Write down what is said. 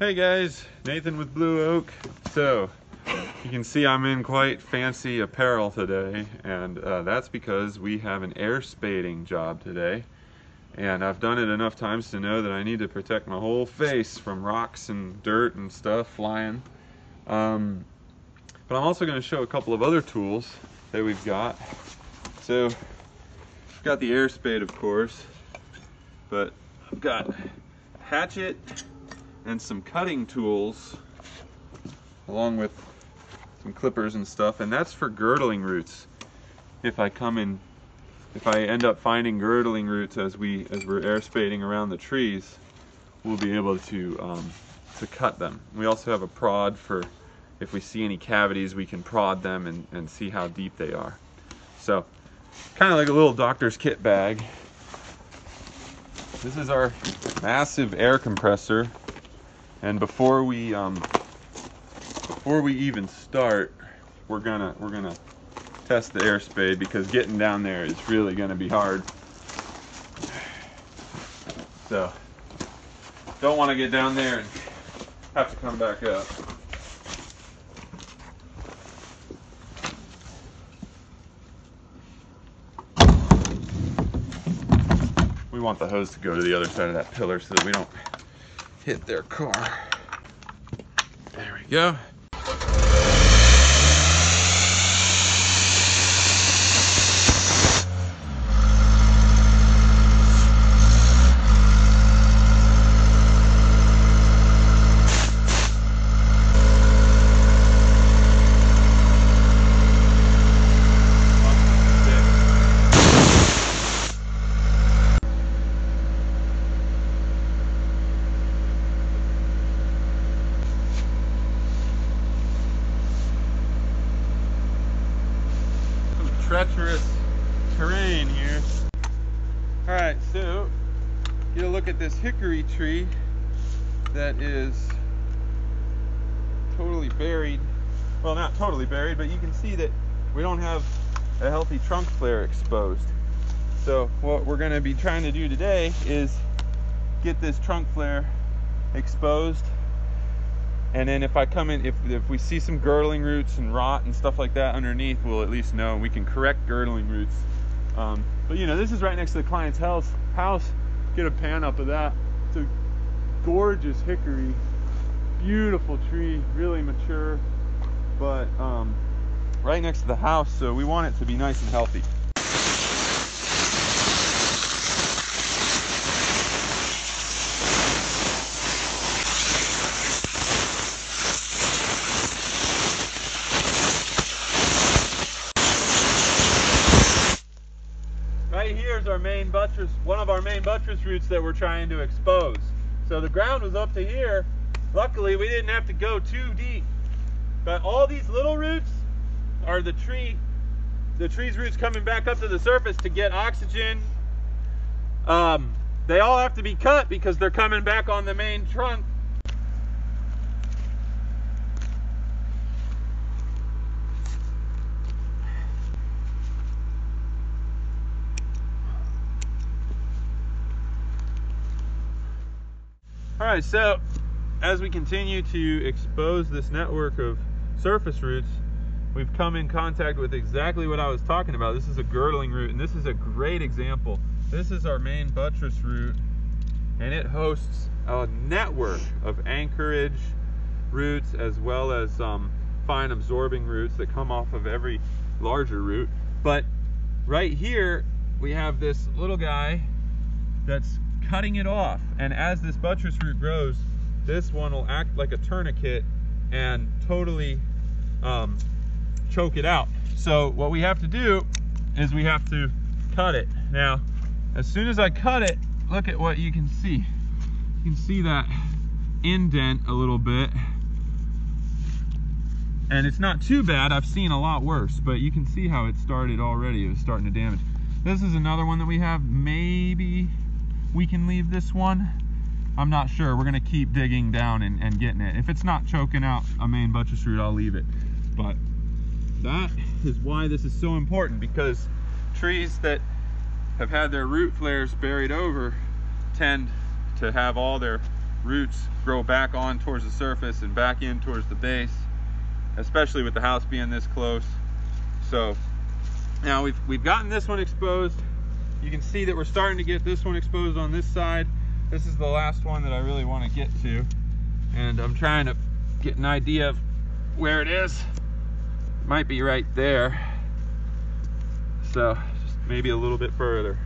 Hey guys, Nathan with Blue Oak. So, you can see I'm in quite fancy apparel today, and uh, that's because we have an air spading job today. And I've done it enough times to know that I need to protect my whole face from rocks and dirt and stuff flying. Um, but I'm also going to show a couple of other tools that we've got. So, I've got the air spade, of course, but I've got hatchet and some cutting tools along with some clippers and stuff and that's for girdling roots. If I come in if I end up finding girdling roots as we as we're air spading around the trees we'll be able to um, to cut them. We also have a prod for if we see any cavities we can prod them and, and see how deep they are. So kind of like a little doctor's kit bag. This is our massive air compressor and before we um, before we even start, we're gonna we're gonna test the air spade because getting down there is really gonna be hard. So don't want to get down there and have to come back up. We want the hose to go to the other side of that pillar so that we don't hit their car. There we go. Treacherous terrain here. All right, so get a look at this hickory tree that is totally buried. Well, not totally buried, but you can see that we don't have a healthy trunk flare exposed. So what we're going to be trying to do today is get this trunk flare exposed and then if I come in, if, if we see some girdling roots and rot and stuff like that underneath, we'll at least know and we can correct girdling roots. Um, but you know, this is right next to the client's house. House. Get a pan up of that. It's a gorgeous hickory, beautiful tree, really mature, but um, right next to the house. So we want it to be nice and healthy. Right here is our main buttress, one of our main buttress roots that we're trying to expose. So the ground was up to here. Luckily, we didn't have to go too deep. But all these little roots are the tree, the tree's roots coming back up to the surface to get oxygen. Um, they all have to be cut because they're coming back on the main trunk. All right, so as we continue to expose this network of surface roots, we've come in contact with exactly what I was talking about. This is a girdling root, and this is a great example. This is our main buttress root, and it hosts a network of anchorage roots as well as um, fine absorbing roots that come off of every larger root. But right here, we have this little guy that's cutting it off. And as this buttress root grows, this one will act like a tourniquet and totally um, choke it out. So what we have to do is we have to cut it. Now, as soon as I cut it, look at what you can see. You can see that indent a little bit. And it's not too bad. I've seen a lot worse, but you can see how it started already. It was starting to damage. This is another one that we have. Maybe we can leave this one. I'm not sure. We're gonna keep digging down and, and getting it. If it's not choking out a main buttress root, I'll leave it. But that is why this is so important because trees that have had their root flares buried over tend to have all their roots grow back on towards the surface and back in towards the base, especially with the house being this close. So now we've, we've gotten this one exposed. You can see that we're starting to get this one exposed on this side. This is the last one that I really want to get to. And I'm trying to get an idea of where it is. Might be right there. So just maybe a little bit further.